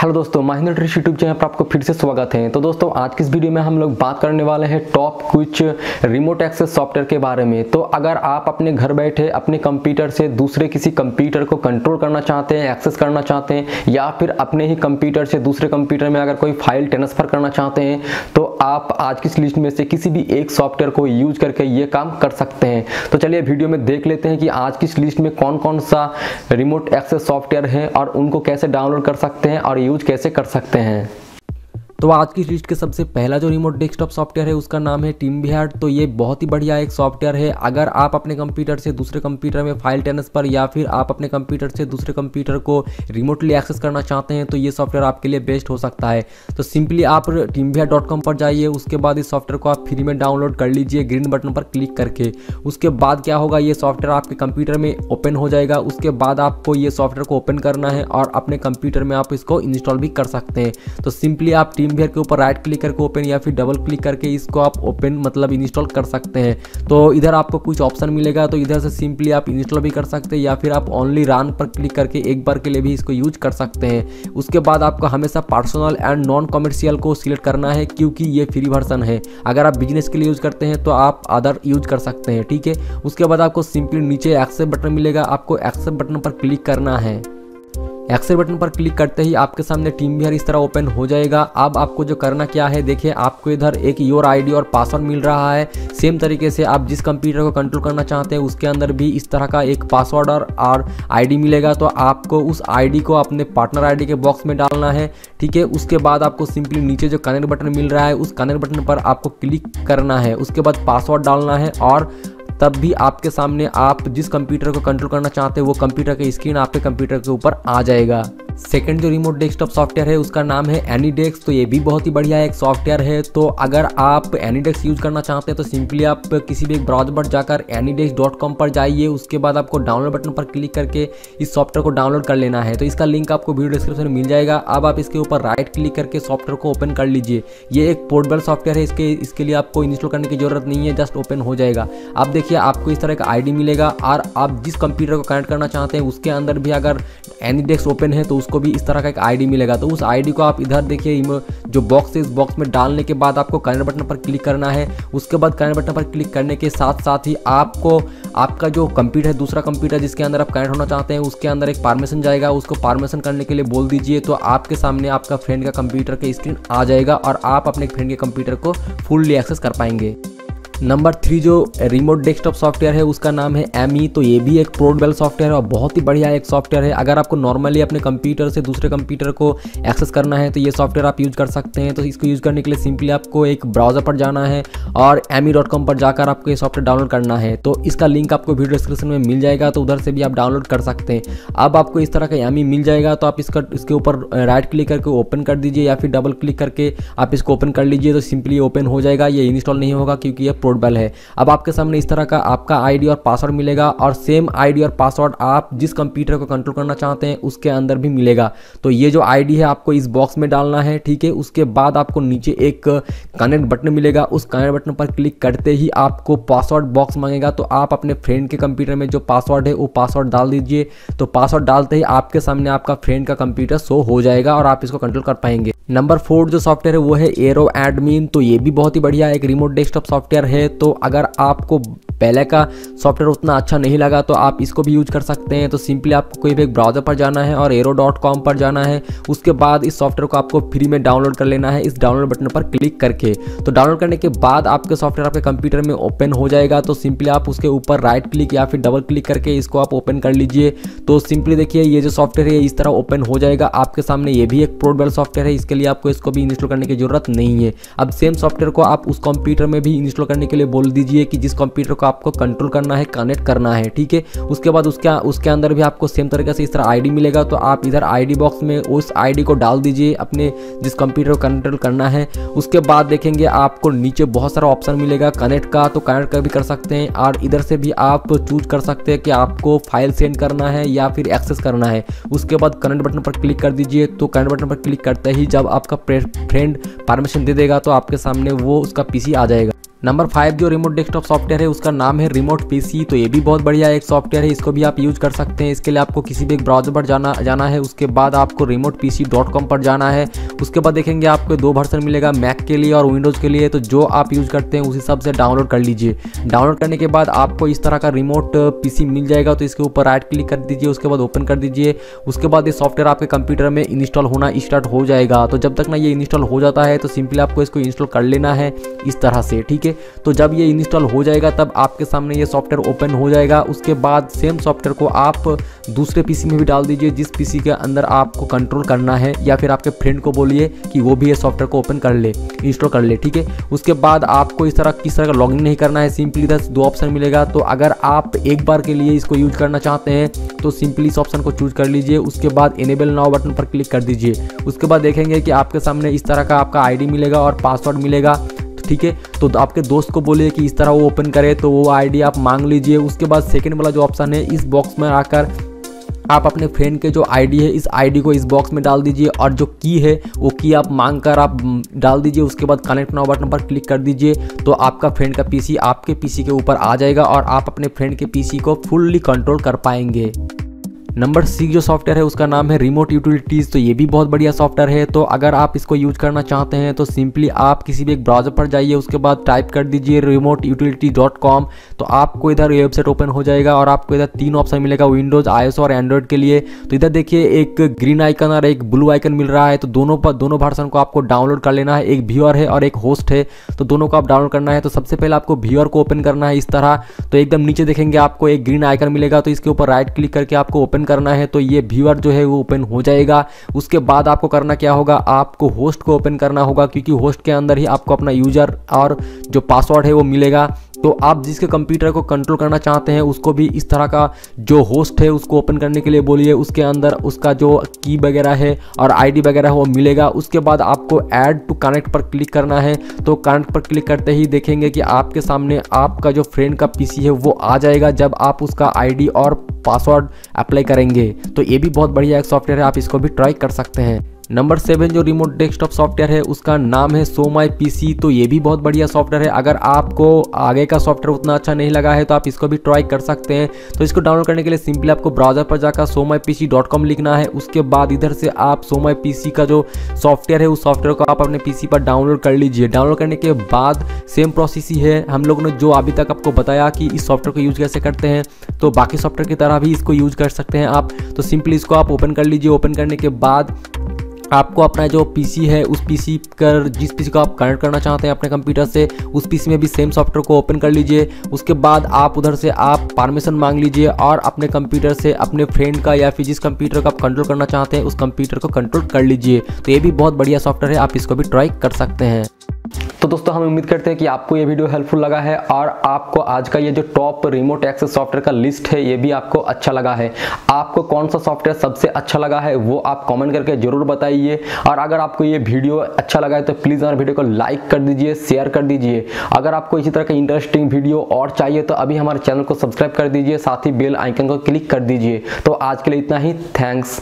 Hello दोस्तों, Mahindra Trish YouTube channel पर आपको फिर से स्वागत है। तो दोस्तों, आज की इस वीडियो में हम लोग बात करने वाले हैं टॉप कुछ रिमोट एक्सेस सॉफ्टवेयर के बारे में। तो अगर आप अपने घर बैठे अपने कंप्यूटर से दूसरे किसी कंप्यूटर को कंट्रोल करना चाहते हैं, एक्सेस करना चाहते हैं, या फिर अपने ही कंप्यूटर से दूसरे कंप्यूटर में अगर कोई फ़ाइल ट्रांसफ़र करना चाहते हैं तो आप आज की लिस्ट में से किसी भी एक सॉफ्टवेयर को यूज़ करके ये काम कर सकते हैं। तो चलिए वीडियो में देख लेते हैं कि आज की लिस्ट में कौन कौन सा रिमोट एक्सेस सॉफ्टवेयर है और उनको कैसे डाउनलोड कर सकते हैं और यूज़ कैसे कर सकते हैं। तो आज की लिस्ट के सबसे पहला जो रिमोट डेस्कटॉप सॉफ्टवेयर है, उसका नाम है टीम बिहार तो ये बहुत ही बढ़िया एक सॉफ्टवेयर है। अगर आप अपने कंप्यूटर से दूसरे कंप्यूटर में फ़ाइल ट्रांसफ़र या फिर आप अपने कंप्यूटर से दूसरे कंप्यूटर को रिमोटली एक्सेस करना चाहते हैं तो ये सॉफ्टवेयर आपके लिए बेस्ट हो सकता है। तो सिंपली आप टीम पर जाइए, उसके बाद इस सॉफ्टवेयर को आप फ्री में डाउनलोड कर लीजिए ग्रीन बटन पर क्लिक करके। उसके बाद क्या होगा, ये सॉफ्टवेयर आपके कंप्यूटर में ओपन हो जाएगा। उसके बाद आपको ये सॉफ्टवेयर को ओपन करना है और अपने कंप्यूटर में आप इसको इंस्टॉल भी कर सकते हैं। तो सिंपली आप टीम टीम के ऊपर राइट क्लिक करके ओपन या फिर डबल क्लिक करके इसको आप ओपन मतलब इंस्टॉल कर सकते हैं। तो इधर आपको कुछ ऑप्शन मिलेगा तो इधर से सिंपली आप इंस्टॉल भी कर सकते हैं या फिर आप ओनली रन पर क्लिक करके एक बार के लिए भी इसको यूज़ कर सकते हैं। उसके बाद आपको हमेशा पर्सनल एंड नॉन कॉमर्शियल को सिलेक्ट करना है, क्योंकि ये फ्री वर्सन है। अगर आप बिज़नेस के लिए यूज़ करते हैं तो आप अदर यूज़ कर सकते हैं, ठीक है? उसके बाद आपको सिंपली नीचे एक्सेप्ट बटन मिलेगा, आपको एक्सेप्ट बटन पर क्लिक करना है। एक्सेल बटन पर क्लिक करते ही आपके सामने टीम बिहार इस तरह ओपन हो जाएगा। अब आपको जो करना क्या है, देखिए, आपको इधर एक योर आईडी और पासवर्ड मिल रहा है। सेम तरीके से आप जिस कंप्यूटर को कंट्रोल करना चाहते हैं, उसके अंदर भी इस तरह का एक पासवर्ड और और आईडी मिलेगा। तो आपको उस आईडी को अपने पार्टनर आईडी के बॉक्स में डालना है, ठीक है? उसके बाद आपको सिंपली नीचे जो कनेक्ट बटन मिल रहा है, उस कनेक्ट बटन पर आपको क्लिक करना है। उसके बाद पासवर्ड डालना है और तब भी आपके सामने आप जिस कंप्यूटर को कंट्रोल करना चाहते हैं, वो कंप्यूटर की स्क्रीन आपके कंप्यूटर के ऊपर आ जाएगा। सेकंड जो रिमोट डेस्कटॉप सॉफ्टवेयर है, उसका नाम है एनीडेक्स तो ये भी बहुत ही बढ़िया एक सॉफ्टवेयर है। तो अगर आप एनीडेक्स यूज़ करना चाहते हैं तो सिंपली आप किसी भी एक ब्राउज़र पर जाकर एनीडेक्स पर जाइए। उसके बाद आपको डाउनलोड बटन पर क्लिक करके इस सॉफ्टवेयर को डाउनलोड कर लेना है। तो इसका लिंक आपको वीडियो डिस्क्रिप्शन में मिल जाएगा। अब आप इसके ऊपर राइट क्लिक करके सॉफ्टवेयर को ओपन कर लीजिए। ये एक पोर्टेबल सॉफ्टवेयर है। इसके इसके लिए आपको इंस्टॉल करने की ज़रूरत नहीं है। जस्ट ओपन हो जाएगा। अब देखिए, आपको इस तरह का आई मिलेगा। और आप जिस कंप्यूटर को कनेक्ट करना चाहते हैं, उसके अंदर भी अगर एनीडेक्स ओपन है तो उसको भी इस तरह का एक आईडी मिलेगा। तो उस आईडी को आप इधर देखिए जो बॉक्स है, इस बॉक्स में डालने के बाद आपको कनेक्ट बटन पर क्लिक करना है। उसके बाद कनेक्ट बटन पर क्लिक करने के साथ साथ ही आपको, आपका जो कंप्यूटर है, दूसरा कंप्यूटर जिसके अंदर आप कनेक्ट होना चाहते हैं, उसके अंदर एक पारमिशन जाएगा। उसको पारमिशन करने के लिए बोल दीजिए तो आपके सामने आपका फ्रेंड का कंप्यूटर का स्क्रीन आ जाएगा और आप अपने फ्रेंड के कंप्यूटर को फुल्ली एक्सेस कर पाएँगे। नंबर थ्री जो रिमोट डेस्कटॉप सॉफ्टवेयर है, उसका नाम है एमई तो ये भी एक प्रोडबेल सॉफ्टवेयर है और बहुत ही बढ़िया एक सॉफ्टवेयर है। अगर आपको नॉर्मली अपने कंप्यूटर से दूसरे कंप्यूटर को एक्सेस करना है तो ये सॉफ्टवेयर आप यूज़ कर सकते हैं। तो इसको यूज़ करने के लिए सिंपली आपको एक ब्राउज़र पर जाना है और एम कॉम पर जाकर आपको ये सॉफ्टवेयर डाउनलोड करना है। तो इसका लिंक आपको वीडियो डिस्क्रिप्शन में मिल जाएगा तो उधर से भी आप डाउनलोड कर सकते हैं। अब आपको इस तरह का एमई मिल जाएगा तो आप इसका, इसके ऊपर राइट क्लिक करके ओपन कर दीजिए या फिर डबल क्लिक करके आप इसको ओपन कर लीजिए तो सिंपली ओपन हो जाएगा। ये इंस्टॉल नहीं होगा क्योंकि ये पोर्टेबल है। अब आपके सामने इस तरह का आपका आईडी और पासवर्ड मिलेगा और सेम आईडी और पासवर्ड आप जिस कंप्यूटर को कंट्रोल करना चाहते हैं, उसके अंदर भी मिलेगा। तो ये जो आईडी है, आपको इस बॉक्स में डालना है, ठीक है? उसके बाद आपको नीचे एक कनेक्ट बटन मिलेगा। उस कनेक्ट बटन पर क्लिक करते ही आपको पासवर्ड बॉक्स मांगेगा। तो आप अपने फ्रेंड के कंप्यूटर में जो पासवर्ड है, वो पासवर्ड डाल दीजिए। तो पासवर्ड डालते ही आपके सामने आपका फ्रेंड का कंप्यूटर शो हो जाएगा और आप इसको कंट्रोल कर पाएँगे। नंबर फोर जो सॉफ्टवेयर है, वो है एरो एडमिन तो ये भी बहुत ही बढ़िया एक रिमोट डेस्कटॉप सॉफ्टवेयर है। तो अगर आपको पहले का सॉफ्टवेयर उतना अच्छा नहीं लगा तो आप इसको भी यूज़ कर सकते हैं। तो सिंपली आपको कोई भी एक ब्राउज़र पर जाना है और एरो डॉट कॉम पर जाना है। उसके बाद इस सॉफ्टवेयर को आपको फ्री में डाउनलोड कर लेना है, इस डाउनलोड बटन पर क्लिक करके। तो डाउनलोड करने के बाद आपके सॉफ्टवेयर आपके कंप्यूटर में ओपन हो जाएगा। तो सिंपली आप उसके ऊपर राइट क्लिक या फिर डबल क्लिक करके इसको आप ओपन कर लीजिए। तो सिंपली देखिए, ये जो सॉफ्टवेयर है इस तरह ओपन हो जाएगा। आपके सामने ये भी एक प्रोडबल सॉफ्टवेयर है, इसके लिए आपको इसको भी इंस्टॉल करने की ज़रूरत नहीं है। अब सेम सॉफ्टवेयर को आप उस कंप्यूटर में भी इंस्टॉल करने के लिए बोल दीजिए कि जिस कंप्यूटर को आपको कंट्रोल करना है कनेक्ट करना है, ठीक है? उसके बाद उसके उसके अंदर भी आपको सेम तरीके से इस तरह आईडी मिलेगा तो आप इधर आईडी बॉक्स में उस आईडी को डाल दीजिए, अपने जिस कंप्यूटर को कंट्रोल करना है। उसके बाद देखेंगे आपको नीचे बहुत सारा ऑप्शन मिलेगा कनेक्ट का तो कनेक्ट का भी कर सकते हैं, और इधर से भी आप चूज़ कर सकते हैं कि आपको फ़ाइल सेंड करना है या फिर एक्सेस करना है। उसके बाद कनेक्ट बटन पर क्लिक कर दीजिए तो कनेक्ट बटन पर क्लिक करते ही जब आपका फ्रेंड परमिशन दे देगा तो आपके सामने वो उसका पीसी आ जाएगा। नंबर फाइव जो रिमोट डेस्कटॉप सॉफ्टवेयर है, उसका नाम है रिमोट पीसी तो ये भी बहुत बढ़िया एक सॉफ्टवेयर है, इसको भी आप यूज़ कर सकते हैं। इसके लिए आपको किसी भी एक ब्राउज़र पर जाना जाना है, उसके बाद आपको रिमोट पीसी डॉट कॉम पर जाना है। उसके बाद देखेंगे आपको दो वर्सन मिलेगा मैक के लिए और विंडोज़ के लिए तो जो आप यूज़ करते हैं, उस हिसाब से डाउनलोड कर लीजिए। डाउनलोड करने के बाद आपको इस तरह का रिमोट पीसी मिल जाएगा तो इसके ऊपर राइट क्लिक कर दीजिए, उसके बाद ओपन कर दीजिए। उसके बाद ये सॉफ्टवेयर आपके कंप्यूटर में इंस्टॉल होना स्टार्ट हो जाएगा। तो जब तक ना ये इंस्टॉल हो जाता है तो सिंपली आपको इसको इंस्टॉल कर लेना है, इस तरह से, ठीक है? तो जब ये इंस्टॉल हो जाएगा, तब आपके सामने ये सॉफ्टवेयर ओपन हो जाएगा। उसके बाद सेम सॉफ्टवेयर को आप दूसरे पीसी में भी डाल दीजिए, जिस पीसी के अंदर आपको कंट्रोल करना है, या फिर आपके फ्रेंड को बोलिए कि वो भी ये सॉफ्टवेयर को ओपन कर ले इंस्टॉल कर ले, ठीक है? उसके बाद आपको इस तरह, किस तरह का लॉगिन नहीं करना है सिंपली दस दो ऑप्शन मिलेगा। तो अगर आप एक बार के लिए इसको यूज़ करना चाहते हैं तो सिंपली इस ऑप्शन को चूज़ कर लीजिए। उसके बाद इनेबल नाउ बटन पर क्लिक कर दीजिए। उसके बाद देखेंगे कि आपके सामने इस तरह का आपका आईडी मिलेगा और पासवर्ड मिलेगा। ठीक है? तो आपके दोस्त को बोलिए कि इस तरह वो ओपन करे तो वो आईडी आप मांग लीजिए। उसके बाद सेकंड वाला जो ऑप्शन है, इस बॉक्स में आकर आप अपने फ्रेंड के जो आईडी है, इस आईडी को इस बॉक्स में डाल दीजिए और जो की है, वो की आप मांग कर आप डाल दीजिए। उसके बाद कनेक्ट नाउ बटन पर क्लिक कर दीजिए तो आपका फ्रेंड का पीसी आपके पीसी के ऊपर आ जाएगा और आप अपने फ्रेंड के पीसी को फुल्ली कंट्रोल कर पाएँगे। नंबर सिक्स जो सॉफ्टवेयर है, उसका नाम है रिमोट यूटिलिटीज़ तो ये भी बहुत बढ़िया सॉफ्टवेयर है। तो अगर आप इसको यूज़ करना चाहते हैं तो सिंपली आप किसी भी एक ब्राउज़र पर जाइए, उसके बाद टाइप कर दीजिए रिमोट यूटिलिटी डॉट कॉम तो आपको इधर वेबसाइट ओपन हो जाएगा और आपको इधर तीन ऑप्शन मिलेगा विंडोज़ आईएस और एंड्रॉइड के लिए। तो इधर देखिए, एक ग्रीन आइकन और एक ब्लू आइकन मिल रहा है तो दोनों पर, दोनों वर्सन को आपको डाउनलोड कर लेना है। एक व्यूअर है और एक होस्ट है तो दोनों को आप डाउनलोड करना है। तो सबसे पहले आपको व्यूअर को ओपन करना है इस तरह तो एकदम नीचे देखेंगे आपको एक ग्रीन आइकन मिलेगा तो इसके ऊपर राइट क्लिक करके आपको ओपन करना है तो ये व्यूअर जो है वो ओपन हो जाएगा। उसके बाद आपको करना क्या होगा, आपको होस्ट को ओपन करना होगा, क्योंकि होस्ट के अंदर ही आपको अपना यूज़र और जो पासवर्ड है वो मिलेगा। तो आप जिसके कंप्यूटर को कंट्रोल करना चाहते हैं, उसको भी इस तरह का जो होस्ट है, उसको ओपन करने के लिए बोलिए। उसके अंदर उसका जो की वगैरह है और आईडी वगैरह वो मिलेगा। उसके बाद आपको ऐड टू कनेक्ट पर क्लिक करना है। तो कनेक्ट पर क्लिक करते ही देखेंगे कि आपके सामने आपका जो फ्रेंड का पीसी है, वो आ जाएगा। जब आप उसका आईडी और पासवर्ड अप्लाई करेंगे। तो ये भी बहुत बढ़िया एक सॉफ्टवेयर है, आप इसको भी ट्राई कर सकते हैं। नंबर सेवन जो रिमोट डेस्कटॉप सॉफ्टवेयर है, उसका नाम है सो माई पीसी तो ये भी बहुत बढ़िया सॉफ्टवेयर है। अगर आपको आगे का सॉफ्टवेयर उतना अच्छा नहीं लगा है तो आप इसको भी ट्राई कर सकते हैं। तो इसको डाउनलोड करने के लिए सिंपली आपको ब्राउज़र पर जाकर सो माई लिखना है। उसके बाद इधर से आप सो माई का जो सॉफ्टवेयर है, उस सॉफ्टवेयर को आप अपने पीसी पर डाउनलोड कर लीजिए। डाउनलोड करने के बाद सेम प्रोसेस ही है। हम लोगों ने जो अभी तक आपको बताया कि इस सॉफ्टवेयर को यूज़ कैसे करते हैं तो बाकी सॉफ्टवेयर की तरह भी इसको यूज़ कर सकते हैं आप। तो सिंपली इसको आप ओपन कर लीजिए। ओपन करने के बाद आपको अपना जो पीसी है, उस पीसी कर, जिस पीसी को आप कनेक्ट करना चाहते हैं अपने कंप्यूटर से, उस पीसी में भी सेम सॉफ्टवेयर को ओपन कर लीजिए। उसके बाद आप उधर से आप परमिशन मांग लीजिए और अपने कंप्यूटर से अपने फ्रेंड का या फिर जिस कंप्यूटर का आप कंट्रोल करना चाहते हैं, उस कंप्यूटर को कंट्रोल कर लीजिए। तो ये भी बहुत बढ़िया सॉफ्टवेयर है, आप इसको भी ट्राई कर सकते हैं। तो दोस्तों, हम उम्मीद करते हैं कि आपको ये वीडियो हेल्पफुल लगा है और आपको आज का ये जो टॉप रिमोट एक्सेस सॉफ्टवेयर का लिस्ट है, ये भी आपको अच्छा लगा है। आपको कौन सा सॉफ्टवेयर सबसे अच्छा लगा है, वो आप कमेंट करके ज़रूर बताइए। और अगर आपको ये वीडियो अच्छा लगा है तो प्लीज़ हमारे वीडियो को लाइक कर दीजिए शेयर कर दीजिए। अगर आपको इसी तरह का इंटरेस्टिंग वीडियो और चाहिए तो अभी हमारे चैनल को सब्सक्राइब कर दीजिए, साथ ही बेल आइकन को क्लिक कर दीजिए। तो आज के लिए इतना ही। थैंक्स